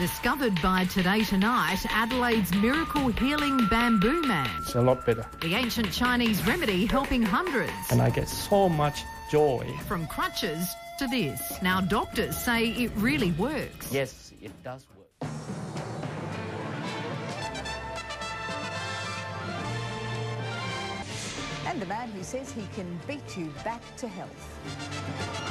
Discovered by Today Tonight, Adelaide's miracle healing bamboo man. It's a lot better. The ancient Chinese remedy helping hundreds. And I get so much joy. From crutches to this. Now, doctors say it really works. Yes, it does work. And the man who says he can beat you back to health.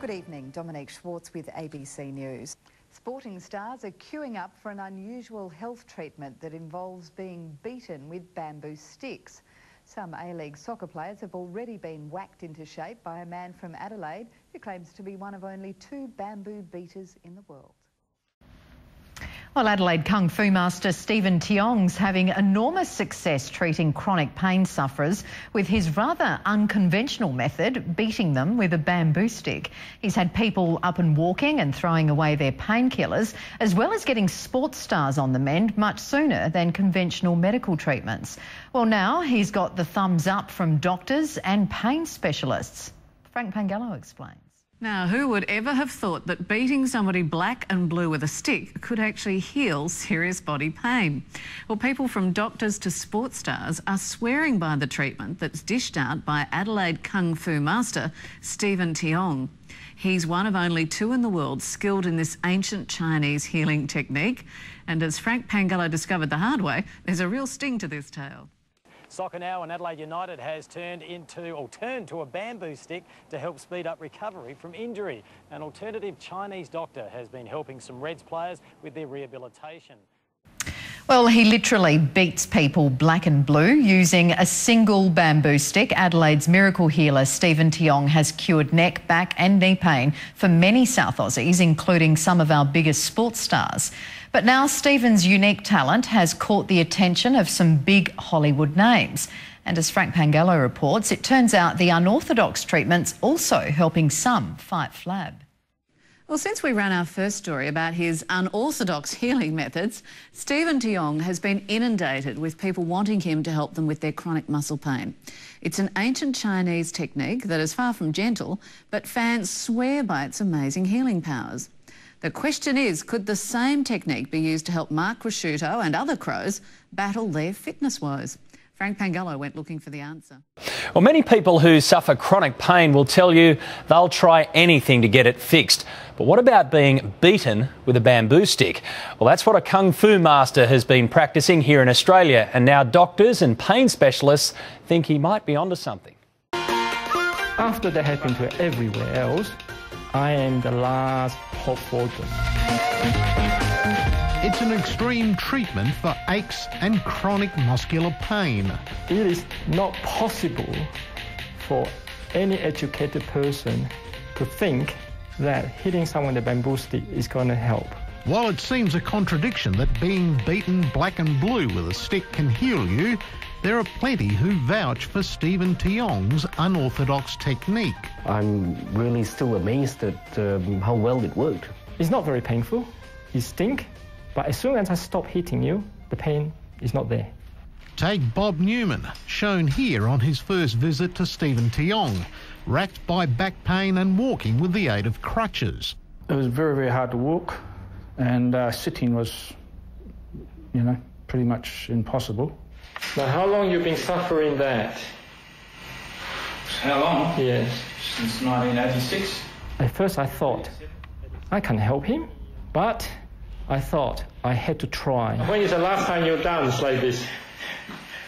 Good evening, Dominique Schwartz with ABC News. Sporting stars are queuing up for an unusual health treatment that involves being beaten with bamboo sticks. Some A-League soccer players have already been whacked into shape by a man from Adelaide who claims to be one of only two bamboo beaters in the world. Well, Adelaide Kung Fu master Stephen Tiong's having enormous success treating chronic pain sufferers with his rather unconventional method, beating them with a bamboo stick. He's had people up and walking and throwing away their painkillers, as well as getting sports stars on the mend much sooner than conventional medical treatments. Well, now he's got the thumbs up from doctors and pain specialists. Frank Pangallo explains. Now, who would ever have thought that beating somebody black and blue with a stick could actually heal serious body pain? Well, people from doctors to sports stars are swearing by the treatment that's dished out by Adelaide Kung Fu master Stephen Tiong. He's one of only two in the world skilled in this ancient Chinese healing technique. And as Frank Pangallo discovered the hard way, there's a real sting to this tale. Soccer now and Adelaide United has turned into or turned to a bamboo stick to help speed up recovery from injury. An alternative Chinese doctor has been helping some Reds players with their rehabilitation. Well, he literally beats people black and blue using a single bamboo stick. Adelaide's miracle healer Stephen Tiong has cured neck, back and knee pain for many South Aussies, including some of our biggest sports stars. But now Stephen's unique talent has caught the attention of some big Hollywood names. And as Frank Pangallo reports, it turns out the unorthodox treatment's also helping some fight flab. Well, since we ran our first story about his unorthodox healing methods, Stephen Tiong has been inundated with people wanting him to help them with their chronic muscle pain. It's an ancient Chinese technique that is far from gentle, but fans swear by its amazing healing powers. The question is, could the same technique be used to help Mark Ricciuto and other crows battle their fitness woes? Frank Pangallo went looking for the answer. Well, many people who suffer chronic pain will tell you they'll try anything to get it fixed. But what about being beaten with a bamboo stick? Well, that's what a kung fu master has been practicing here in Australia, and now doctors and pain specialists think he might be onto something. After that happened to everywhere else, I am the last hope for them. It's an extreme treatment for aches and chronic muscular pain. It is not possible for any educated person to think that hitting someone with a bamboo stick is going to help. While it seems a contradiction that being beaten black and blue with a stick can heal you, there are plenty who vouch for Stephen Tiong's unorthodox technique. I'm really still amazed at um, how well it worked. It's not very painful. You stink, but as soon as I stop hitting you, the pain is not there. Take Bob Newman, shown here on his first visit to Stephen Tiong, racked by back pain and walking with the aid of crutches. It was very, very hard to walk, and uh, sitting was, you know, pretty much impossible. Now, how long you been suffering that? How long? Yes. Since 1986. At first, I thought I can help him, but I thought I had to try. When is the last time you danced like this?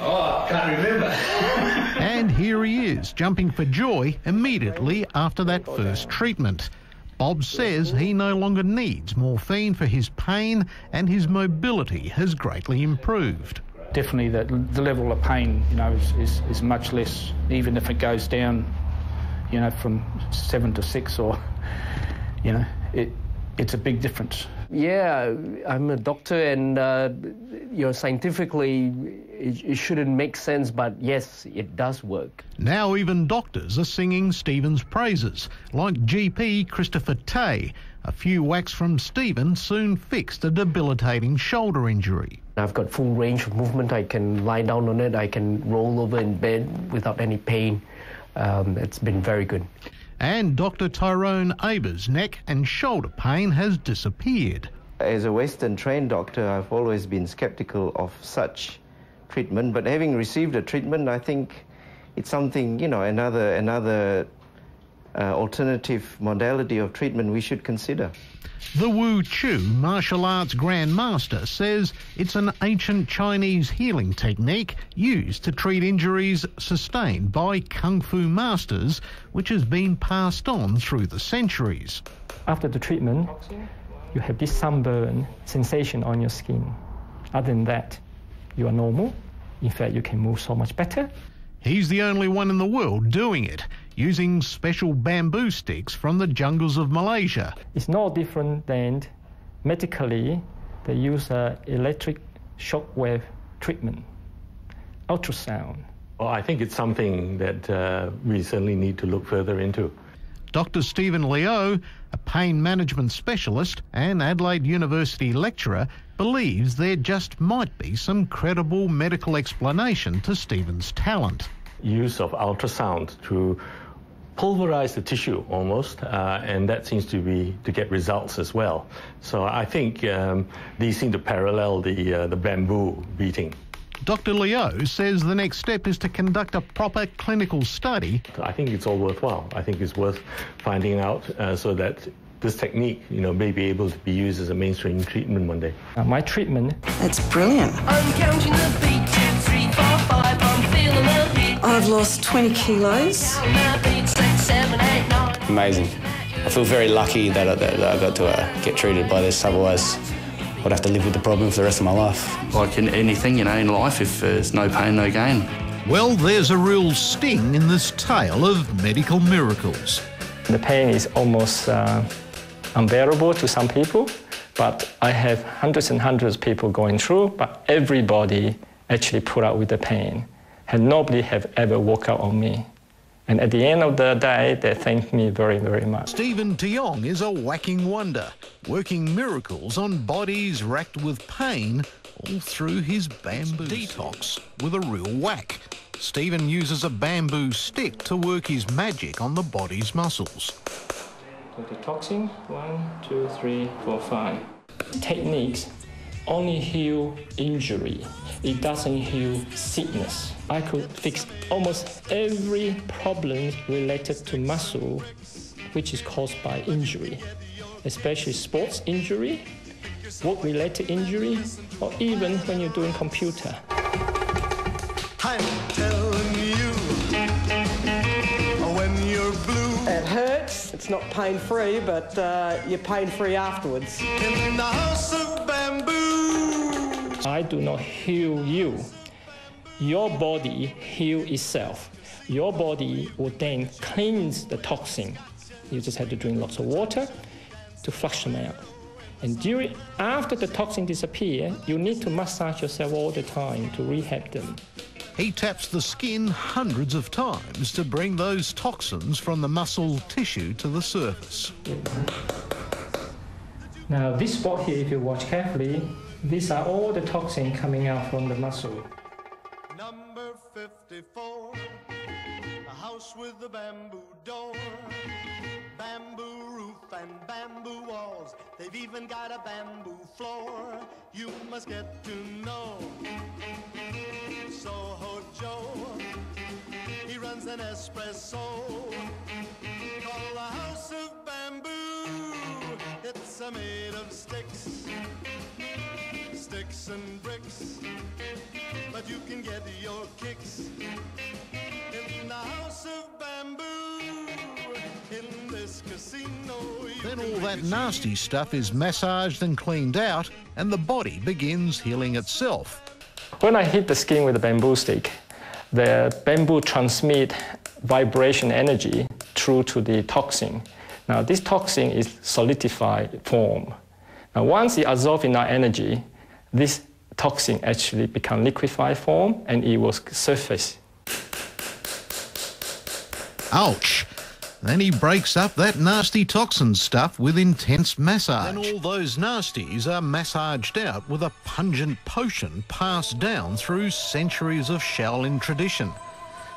Oh, I can't remember. and here he is, jumping for joy immediately after that first treatment. Bob says he no longer needs morphine for his pain and his mobility has greatly improved. Definitely the, the level of pain, you know, is, is, is much less, even if it goes down, you know, from seven to six or, you know, it, it's a big difference. Yeah, I'm a doctor, and uh, you know, scientifically, it, it, shouldn't make sense, but yes, it does work. Now, even doctors are singing Stephen's praises, like GP Christopher Tay. A few whacks from Stephen soon fixed a debilitating shoulder injury. I've got full range of movement. I can lie down on it. I can roll over in bed without any pain. Um, it's been very good. And Dr. Tyrone Aber's neck and shoulder pain has disappeared. As a Western trained doctor, I've always been skeptical of such treatment, but having received a treatment, I think it's something, you know, another, another uh, alternative modality of treatment we should consider. The Wu Chu martial arts grandmaster says it's an ancient Chinese healing technique used to treat injuries sustained by kung fu masters, which has been passed on through the centuries. After the treatment, you have this sunburn sensation on your skin. Other than that, you are normal. In fact, you can move so much better. He's the only one in the world doing it, using special bamboo sticks from the jungles of Malaysia. It's no different than medically, they use uh, electric shockwave treatment, ultrasound. Well, I think it's something that uh, we certainly need to look further into. Dr. Stephen Leo, a pain management specialist and Adelaide University lecturer, believes there just might be some credible medical explanation to Stephen's talent. Use of ultrasound to pulverize the tissue almost, uh, and that seems to be to get results as well. So I think um, these seem to parallel the uh, the bamboo beating. Dr. Leo says the next step is to conduct a proper clinical study. I think it's all worthwhile. I think it's worth finding out uh, so that this technique, you know, may be able to be used as a mainstream treatment one day. Uh, my treatment. That's brilliant. I've lost 20 kilos. Amazing. I feel very lucky that I, that I got to uh, get treated by this. Otherwise, I'd have to live with the problem for the rest of my life. Like in anything, you know, in life, if there's no pain, no gain. Well, there's a real sting in this tale of medical miracles. The pain is almost uh, unbearable to some people, but I have hundreds and hundreds of people going through, but everybody actually put up with the pain. And nobody have ever walked out on me. And at the end of the day, they thank me very, very much. Stephen Tiong is a whacking wonder, working miracles on bodies racked with pain all through his bamboo detox with a real whack. Stephen uses a bamboo stick to work his magic on the body's muscles. Detoxing, one, two, three, four, five. Techniques only heal injury. It doesn't heal sickness. I could fix almost every problem related to muscle which is caused by injury, especially sports injury, work-related injury, or even when you're doing computer. I'm telling you, when you're blue. It hurts. It's not pain-free, but uh, you're pain-free afterwards. In the house of bamboo. I do not heal you. Your body heal itself. Your body will then cleanse the toxin. You just have to drink lots of water to flush them out. And during, after the toxin disappear, you need to massage yourself all the time to rehab them. He taps the skin hundreds of times to bring those toxins from the muscle tissue to the surface. Now this spot here, if you watch carefully, these are all the toxin coming out from the muscle. Number 54, a house with a bamboo door, bamboo roof and bamboo walls. They've even got a bamboo floor. You must get to know Soho Joe. He runs an espresso you can get your kicks in the House of Bamboo. In this casino, Then all that nasty stuff is massaged and cleaned out, and the body begins healing itself. When I hit the skin with a bamboo stick, the bamboo transmit vibration energy through to the toxin. Now this toxin is solidified form. Now once it absorbs enough energy, this toxin actually become liquefied form and it will surface. Ouch! Then he breaks up that nasty toxin stuff with intense massage. And all those nasties are massaged out with a pungent potion passed down through centuries of Shaolin tradition.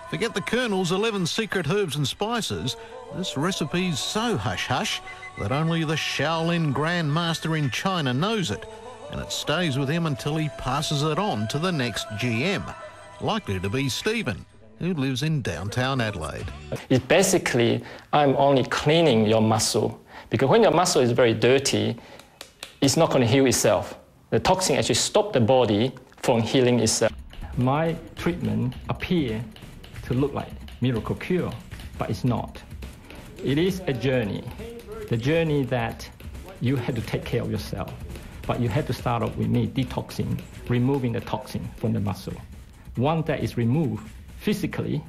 Forget the Colonel's 11 secret herbs and spices. This recipe's so hush-hush that only the Shaolin Grand Master in China knows it, and it stays with him until he passes it on to the next GM, likely to be Stephen, who lives in downtown Adelaide. It's basically, I'm only cleaning your muscle because when your muscle is very dirty, it's not going to heal itself. The toxin actually stop the body from healing itself. My treatment appear to look like miracle cure, but it's not. It is a journey, the journey that you have to take care of yourself. But you have to start off with me detoxing, removing the toxin from the muscle. Once that is removed physically,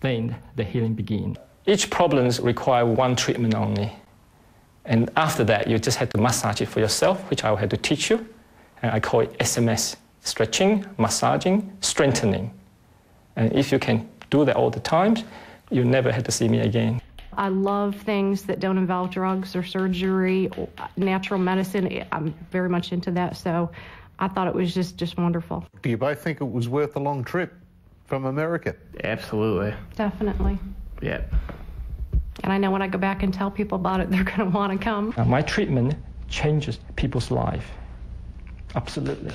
then the healing begins. Each problem requires one treatment only. And after that, you just have to massage it for yourself, which I will have to teach you. And I call it SMS stretching, massaging, strengthening. And if you can do that all the time, you never have to see me again. I love things that don't involve drugs or surgery, or natural medicine. I'm very much into that. So I thought it was just, just wonderful. Do you both think it was worth the long trip from America? Absolutely. Definitely. Yeah. And I know when I go back and tell people about it, they're going to want to come. Uh, my treatment changes people's life. Absolutely.